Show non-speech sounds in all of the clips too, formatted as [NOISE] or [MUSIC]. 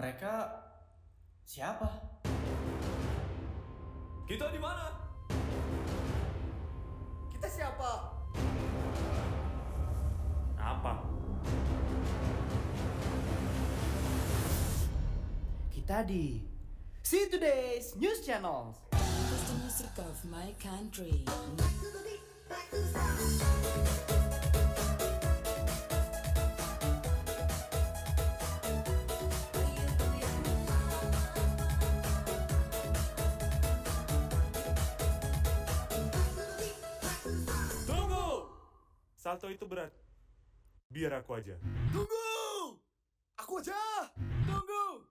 Mereka siapa? Kita di mana? Kita siapa? Apa? Kita di See Today's News Channels. It's the music of my country. Tunggu! Salto itu berat. Biar aku aja. Tunggu! Aku aja! Tunggu!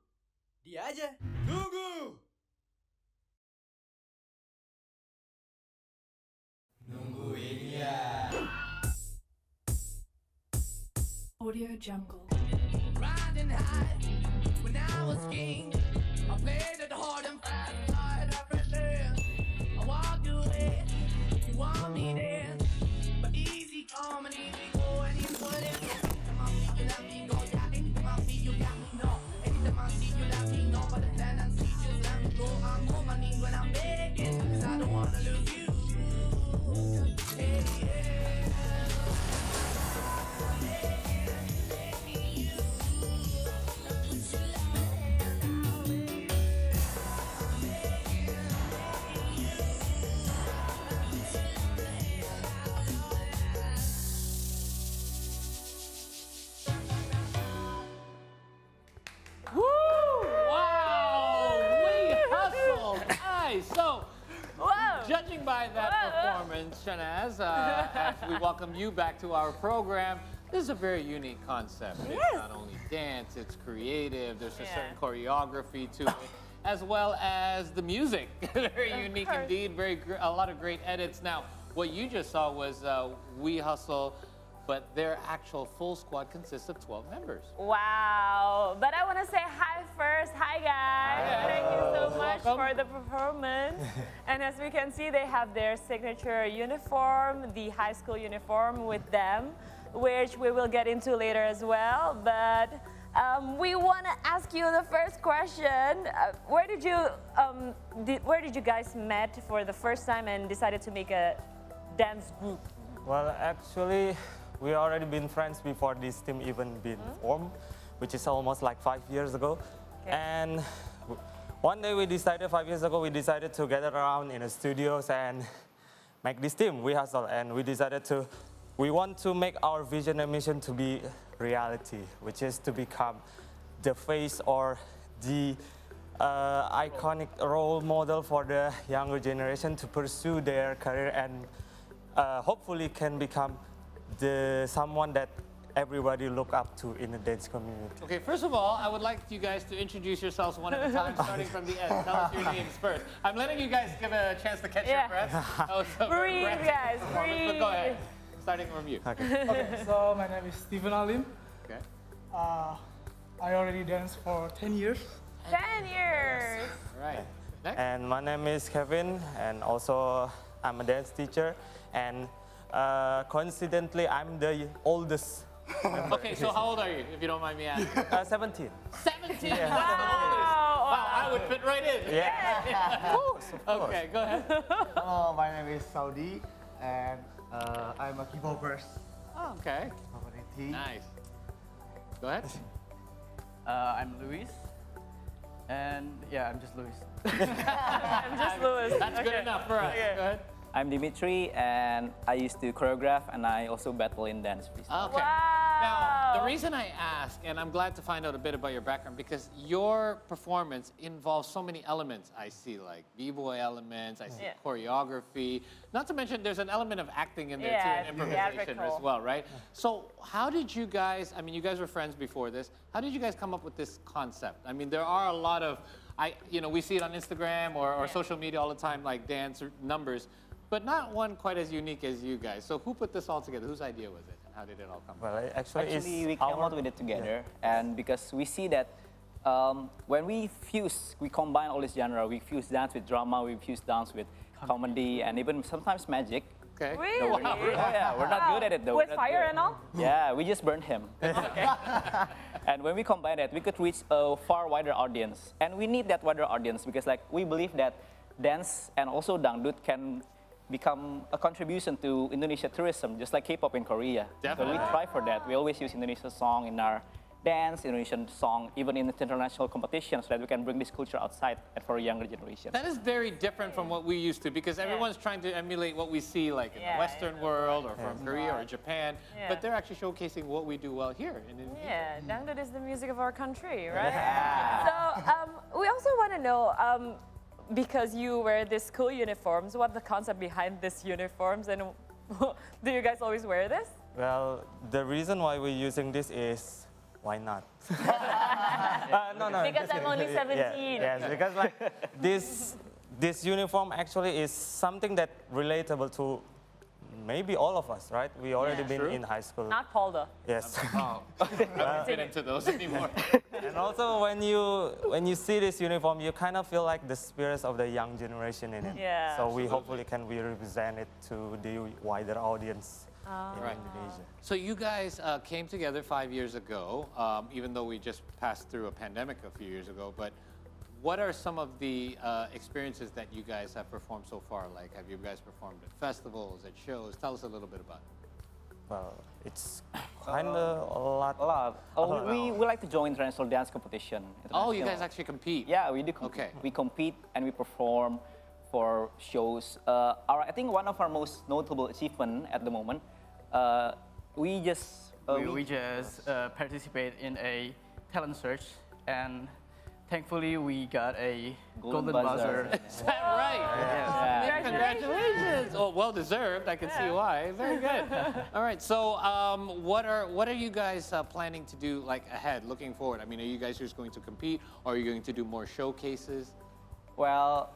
Dia aja. Tunggu! Audio Jungle. riding high. When I was king, I played it hard and fast, tried everything. I walked away, you want me there. Shanaz, uh, [LAUGHS] as we welcome you back to our program, this is a very unique concept. It's not only dance, it's creative. There's a certain choreography to it, as well as the music. [LAUGHS] very Of unique course. indeed. Very gr- a lot of great edits. Now, what you just saw was uh, We Hustle, but their actual full squad consists of 12 members. Wow! But I want to say hi first. Hi, guys. Thank you so much Welcome. for the performance. [LAUGHS] and as we can see, they have their signature uniform, the high school uniform with them, which we will get into later as well. But um, we want to ask you the first question. Uh, where did you um, did, where did you guys met for the first time and decided to make a dance group? Well, actually, we already been friends before this team even been formed, which is almost like five years ago. Okay. And one day we decided, five years ago, we decided to gather around in the studios and [LAUGHS] make this team, We Hustle. And we decided to, we want to make our vision and mission to be reality, which is to become the face or the uh, iconic role model for the younger generation to pursue their career and uh, hopefully can become the someone that everybody look up to in the dance community. Okay, first of all, I would like you guys to introduce yourselves one at a time, [LAUGHS] starting from the end. Tell us your names first. I'm letting you guys give a chance to catch Yeah. your breath. That was a very Breathe, rapid guys, performance, But go ahead, starting from you. [LAUGHS] Okay, so my name is Stephen Alim. Okay. Uh, I already danced for 10 years. 10 years. All right. Next. And my name is Kevin, and also I'm a dance teacher. And uh, coincidentally, I'm the oldest. Okay, so how old are you, if you don't mind me asking? Uh, 17. 17. Wow. Wow, I would fit right in. Yeah. of course, of course. Okay, go ahead. Hello, my name is Saudi, and uh, I'm a keyboard Oh, okay. Nice. Go ahead. [LAUGHS] Uh, I'm Luis, and yeah, I'm just Luis. [LAUGHS] I'm just [LAUGHS] Luis. That's good enough for us. Go ahead. I'm Dimitri, and I used to choreograph, and I also battle in dance freestyle. Okay. Now, the reason I ask, and I'm glad to find out a bit about your background, because your performance involves so many elements. I see like b-boy elements, I see Yeah. choreography. Not to mention, there's an element of acting in there Yeah, too, and improvisation as well, right? So, how did you guys? I mean, you guys were friends before this. How did you guys come up with this concept? I mean, there are a lot of, I, you know, we see it on Instagram or, or Yeah. social media all the time, like dance numbers. But not one quite as unique as you guys. So who put this all together? Whose idea was it? And how did it all come? Well, it actually, Actually, we came our- out with it together, and because we see that um, when we fuse, we combine all this genre. We fuse dance with drama, we fuse dance with comedy, and even sometimes magic. Okay. Really? No, we're not- oh, yeah, we're not good at it, though. With fire good. and all? Yeah, we just burned him. [LAUGHS] [LAUGHS] and when we combine that, we could reach a far wider audience. And we need that wider audience because like we believe that dance and also dangdut can become a contribution to Indonesia tourism, just like K-pop in Korea. So Definitely. we try for that. We always use Indonesian song in our dance, Indonesian song, even in international competitions, so that we can bring this culture outside and for a younger generation. That is very different from what we used to because everyone's trying to emulate what we see like in Yeah, the Western world or from Korea or Japan, Yeah. but they're actually showcasing what we do well here in Indonesia. Yeah, dangdut is the music of our country, [LAUGHS] right? So um, we also want to know, um, because you wear these cool uniforms, what the concept behind these uniforms and [LAUGHS] do you guys always wear this? Well, the reason why we're using this is why not? [LAUGHS] Uh, no, no. Because I'm only kidding. Yeah, 17. yes, because like this, this uniform actually is something that relatable to maybe all of us, right? We already Yeah. been True. in high school. Not Paul though. Yes. Oh, I don't get into those anymore. [LAUGHS] and also when you when you see this uniform, you kind of feel like the spirits of the young generation in it. Yeah. So we hopefully can we represent it to the wider audience in Right. Indonesia. So you guys uh, came together five years ago, um, even though we just passed through a pandemic a few years ago. But what are some of the uh, experiences that you guys have performed so far? Like, have you guys performed at festivals, at shows? Tell us a little bit about it. Well, it's kind of a lot. A lot. Oh, we, we like to join international dance competition. Oh, you guys actually compete? Yeah, we do. Compete. Okay. We compete and we perform for shows. Uh, our, I think one of our most notable achievement at the moment, uh, we just uh, we, we just uh, participate in a talent search, and thankfully we got a Golden golden, buzzer. buzzer. Is that [LAUGHS] right? Yeah. Congratulations! Oh, well deserved. I can see why. Very good. [LAUGHS] All right. So, um, what are what are you guys uh, planning to do like ahead, looking forward? I mean, are you guys just going to compete, or are you going to do more showcases? Well,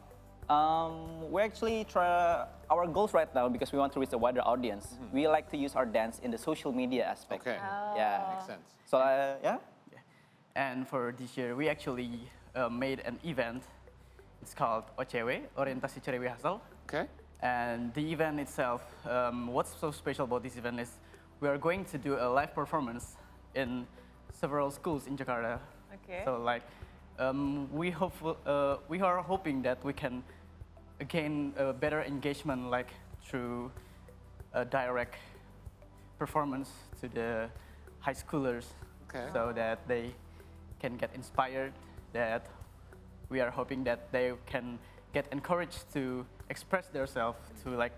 um, we actually try our goals right now because we want to reach a wider audience. We like to use our dance in the social media aspect. Okay. Yeah. Makes sense. So uh, yeah. And for this year, we actually uh, made an event. It's called OCW, Orientasi Ceria We Hustle. Okay. And the event itself, um, what's so special about this event is we are going to do a live performance in several schools in Jakarta. Okay. So like, um, we hope uh, we are hoping that we can gain a better engagement like through a direct performance to the high schoolers, Okay. so that they can get inspired. That we are hoping that they can get encouraged to express themselves, to like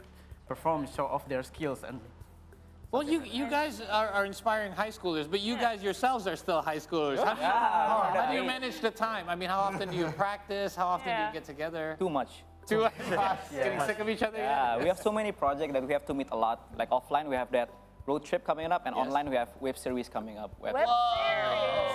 perform, show off their skills, and Well, you you guys are, are inspiring high schoolers, but you guys yourselves are still high schoolers. How, how- how do you manage the time? I mean, how often do you [LAUGHS] practice? How often do you get together? Too much. Two [LAUGHS] Getting sick of each other? yet? Yeah, we have so many projects that we have to meet a lot. Like offline, we have that road trip coming up, and Yes. online we have web series coming up. Web- Web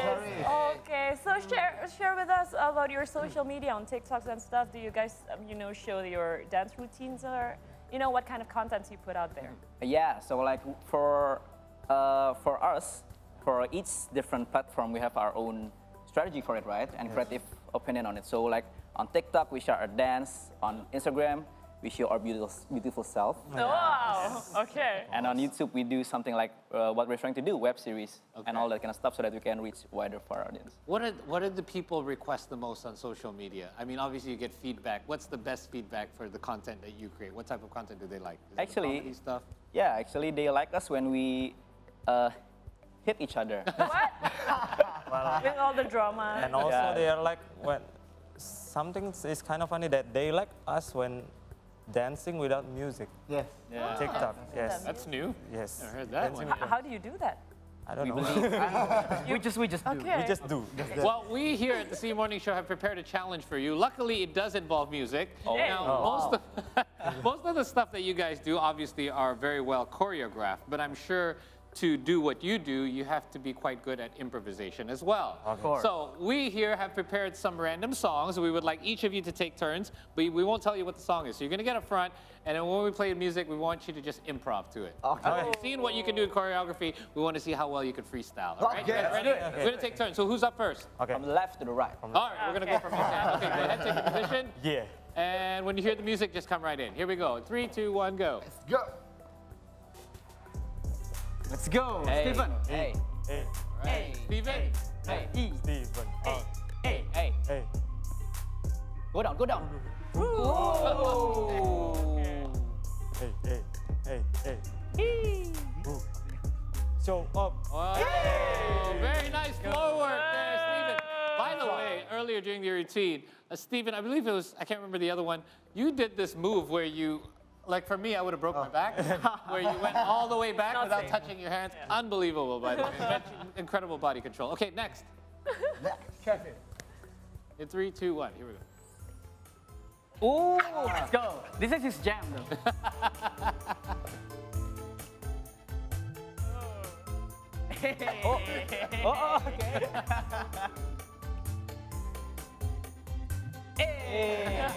series. Okay, so share share with us about your social media on TikToks and stuff. Do you guys, um, you know, show your dance routines or, you know, what kind of content you put out there? Yeah, so like for uh, for us, for each different platform, we have our own strategy for it, right? And creative opinion on it. So like on TikTok, we share our dance. On Instagram, we show our beautiful, beautiful self. Wow. Okay. And on YouTube, we do something like uh, what we're trying to do, web series and all that kind of stuff, so that we can reach wider for our audience. What did what did the people request the most on social media? I mean, obviously you get feedback. What's the best feedback for the content that you create? What type of content do they like? Is it the Actually- stuff. Yeah, actually, they like us when we uh, hit each other. [LAUGHS] What? With all the drama. And also Yeah. they are like when something is kind of funny that they like us when dancing without music. Yes. yeah. Ah. TikTok, yes. That's new. Yes. I heard that Dancing one. H- how do you do that? I don't We know. believe. [LAUGHS] we just we just do. We just do. Well, we here at the SEA Morning Show have prepared a challenge for you. Luckily, it does involve music. Yeah. Now, Oh. most, of, [LAUGHS] most of the stuff that you guys do obviously are very well choreographed, but I'm sure to do what you do, you have to be quite good at improvisation as well. Of course. So we here have prepared some random songs. We would like each of you to take turns, but we won't tell you what the song is. So you're gonna get up front, and then when we play music, we want you to just improv to it. Okay. We've seen what you can do in choreography. We want to see how well you can freestyle. All right? Okay, Ready? Okay. We're gonna take turns. So who's up first? Okay. From left to the right. All right, we're gonna go from this end. Okay, go ahead, take your position. Yeah. And when you hear the music, just come right in. Here we go. Three, two, one, go. Let's Go. Let's go, Hey, Stephen. Hey. Hey, Hey, Stephen. Hey. E. Stephen. Oh, Hey. Hey. hey. Go down. Go down. Hey, hey, hey, hey. Ooh. Show up. Oh, very nice floor work there, Stephen. By the way, earlier during the routine, uh, Stephen, I believe it was, I can't remember the other one, you did this move where you, like for me, I would have broke my oh. back, [LAUGHS] where you went all the way back Not without safe. touching your hands. Unbelievable, by the way. [LAUGHS] Incredible body control. Okay, next. Kevin. In three, two, one, here we go. Ooh, let's go. This is his jam though. [LAUGHS] Oh. oh, oh, okay. hey,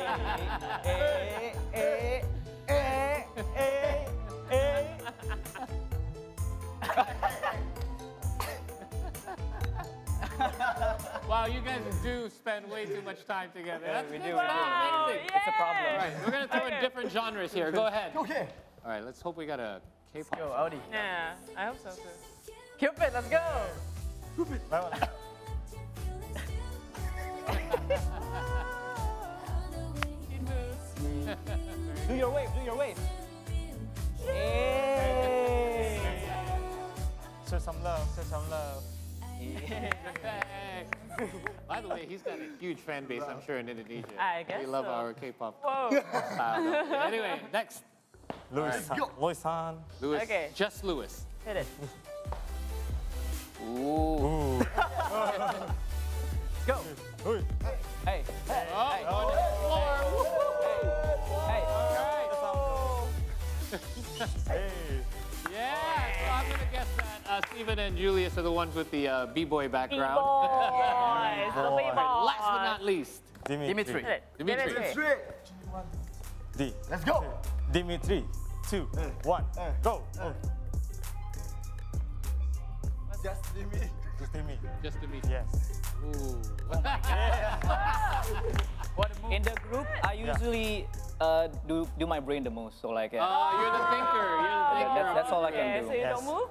hey, hey, hey, Wow, you guys do spend way too much time together. That's we good do. Wow, Amazing. It's a problem. All right, we're gonna throw in different genres here. Go ahead. Okay. All right, let's hope we got a K-pop. Go, song. Audi. Yeah, I hope so too. Cupid, let's go. Cupid. [LAUGHS] do your wave. Do your wave. Hey. Show some love, show some love. [LAUGHS] Hey. By the way, he's got a huge fan base, I'm sure, in Indonesia. I guess We love so. our K-pop Whoa. style. [LAUGHS] anyway, next, Louis, Louis Han. Lewis. Okay. Just Lewis. Hit it. Ooh. Ooh. [LAUGHS] Go. Hey. Hey. Hey. Oh, Hey. going to the floor. Hey. All right. Hey. Yeah, so I'm gonna guess that uh, Stephen and Julius are the ones with the uh, b-boy background. B-boys, the B-boy. Last but not least, Dimitri. Dimitri. Dimitri. Dimitri. D. Let's go. Dimitri. Two, one, go. Just leave me. Just Dimitri. just Dimitri. Yes. Ooh. [LAUGHS] What a move. In the group, I usually uh, do do my brain the most. So like, uh, Oh, you're the thinker. You're the that- thinker. that's, that's all I Okay, can do. so you Yes. don't move?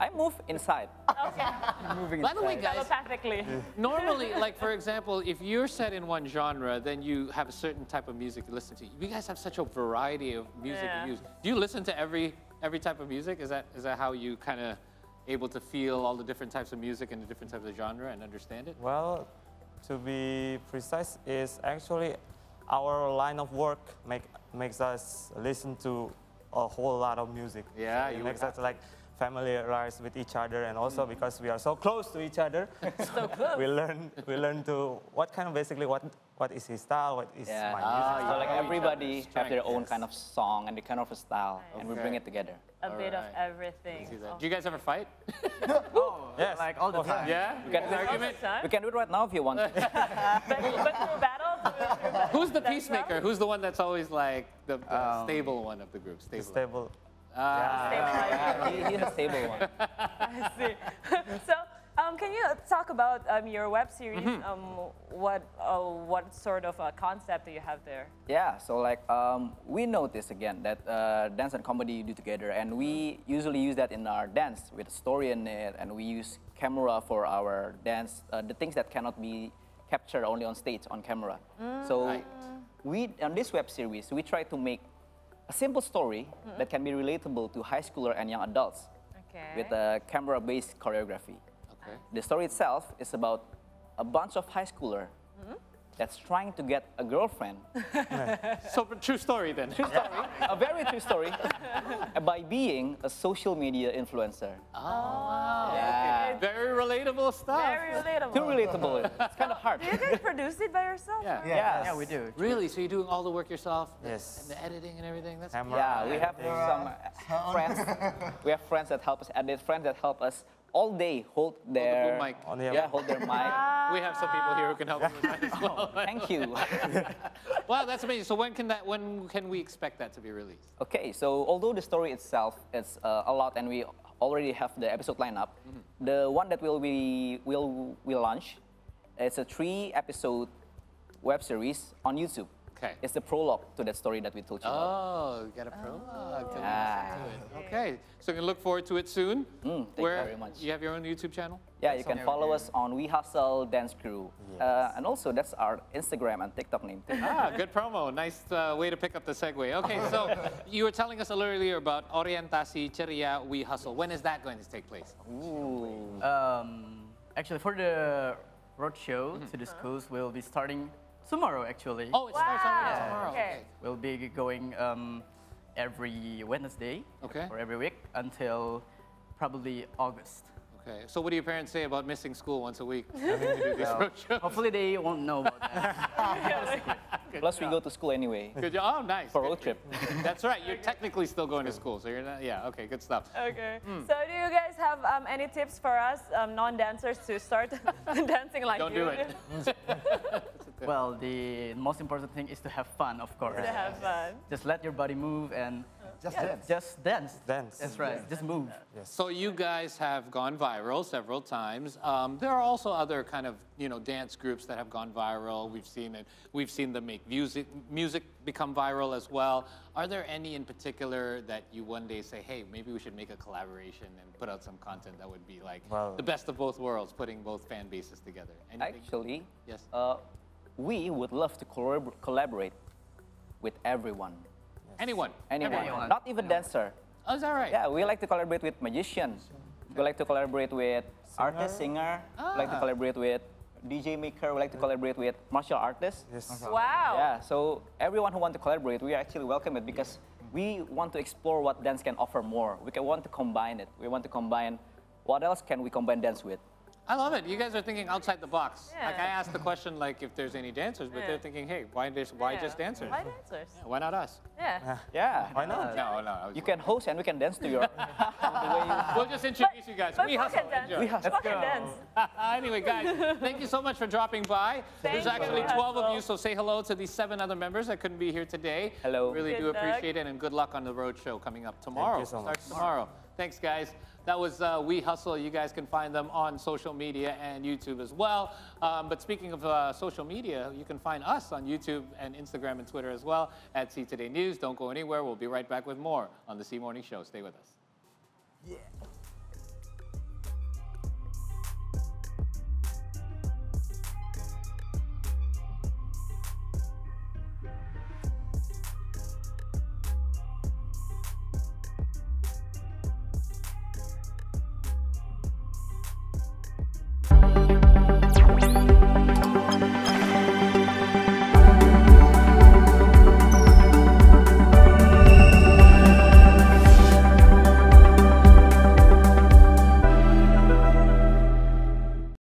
I move inside. By the way, guys, Telepathically. normally, like for example, if you're set in one genre, then you have a certain type of music to listen to. You guys have such a variety of music Yeah. you use. Do you listen to every every type of music? Is that is that how you kind of able to feel all the different types of music and the different types of genre and understand it? Well, to be precise, is actually our line of work make, makes us listen to a whole lot of music. Yeah, it you makes would us like familiarize with each other, and also because we are so close to each other, [LAUGHS] So [LAUGHS] close. we learn we learn to what kind of basically what what is his style, what is Yeah. my Ah, music. so like everybody other's have their own yes. kind of song and the kind of a style, and we bring it together. A bit of everything. See? Do you guys ever fight? [LAUGHS] Oh, Yes, like all the time. Yeah? We can, An argument? we can do it right now if you want. But, but through battle? Through, through Who's the peacemaker? Who's the one that's always like the, the Um, stable one of the group? Stable. Stable. Ah, yeah, he, he's a stable one. [LAUGHS] I see. [LAUGHS] so, um, can you talk about um, your web series? Mm-hmm. Um, what uh, what sort of uh, concept do you have there? Yeah, so like um, we notice again that uh, dance and comedy you do together, and we usually use that in our dance with a story in it, and we use camera for our dance, uh, the things that cannot be captured only on stage on camera. So Right. we on this web series we try to make a simple story that can be relatable to high schooler and young adults Okay. with a camera-based choreography. okay. The story itself is about a bunch of high schooler that's trying to get a girlfriend [LAUGHS] So, true story then. True story. a very true story. [LAUGHS] by being a social media influencer. Oh, Yeah. Very relatable stuff. Very relatable. Too relatable. It's kind of hard. Do you guys produce it by yourself? Yeah. Yes. Yeah, we do. Really? So you're doing all the work yourself? Yes. And the editing and everything? That's Camera. Yeah, we have everything. some uh, [LAUGHS] friends. We have friends that help us edit, friends that help us all day hold their boom mic. On the- yeah, hold their [LAUGHS] mic. We have some people here who can help you with that as [LAUGHS] well. Thank you. wow, that's amazing. So when can that? When can we expect that to be released? Okay, so although the story itself is uh, a lot and we already have the episode lineup, mm-hmm. the one that will be will will launch, it's a three episode web series on YouTube. Okay. It's the prologue to that story that we told you about. Oh, you got a prologue. to Ah. listen to it. Okay, so you can look forward to it soon. Mm, thank you very much. you have your own YouTube channel. Yeah, you can follow us on We Hustle Dance Crew. Uh, and also, that's our Instagram and TikTok name too. Ah, good promo. Nice uh, way to pick up the segue. Okay, so [LAUGHS] you were telling us a little earlier about Orientasi Ceria We Hustle. When is that going to take place? Ooh. Um, actually, for the roadshow to the schools, we'll be starting tomorrow. Actually. Oh, it starts already Wow, tomorrow. okay. We'll be going um, every Wednesday Okay. or every week until probably August. Okay. So what do your parents say about missing school once a week? having to do these Well, roadshows? hopefully they won't know about that. [LAUGHS] Plus, we go to school anyway. Good job. Oh, nice. For Good road trip. [LAUGHS] That's right. You're technically still going to school, so you're not. Yeah. Okay. Good stuff. Okay. Hmm. So do you guys have um, any tips for us um, non-dancers to start [LAUGHS] dancing like Don't you? do it. [LAUGHS] well, the most important thing is to have fun, of course. To have fun. Just let your body move and Just yeah, dance. Just dance. Dance. That's right. Just move. So you guys have gone viral several times. Um, there are also other kind of you know dance groups that have gone viral. We've seen it. We've seen them make music music become viral as well. Are there any in particular that you one day say, hey, maybe we should make a collaboration and put out some content that would be like Well- the best of both worlds, putting both fan bases together? Anything? Actually, Yes. uh, we would love to collab- collaborate with everyone. Anyone? Anyone. Anyone. Not even dancer. Oh, is that right? Yeah, we like to collaborate with magicians. We like to collaborate with artist, singer. We like to Ah. collaborate with DJ maker. We like to collaborate with martial artists. Yes. Wow. Yeah, so everyone who want to collaborate, we actually welcome it because we want to explore what dance can offer more. We can want to combine it. We want to combine what else can we combine dance with? I love it. You guys are thinking outside the box. Like I asked the question, like if there's any dancers, but Yeah. they're thinking, hey, why just why Yeah. just dancers? Why dancers? Yeah, why not us? Yeah. Yeah. Why not? No, no. I was- You can host and we can dance to your. [LAUGHS] We'll just introduce you guys. But we who hustle. can dance? Enjoy. Who can dance? [LAUGHS] anyway, guys, thank you so much for dropping by. There's actually 12 of you, so say hello to these seven other members that couldn't be here today. Hello. Really do luck. appreciate it, and good luck on the road show coming up tomorrow. so much. Starts tomorrow. Thanks, guys. That was uh, We Hustle. You guys can find them on social media and YouTube as well. Um, but speaking of uh, social media, you can find us on YouTube and Instagram and Twitter as well at SEA Today News. Don't go anywhere. We'll be right back with more on the SEA Morning Show. Stay with us. Yeah.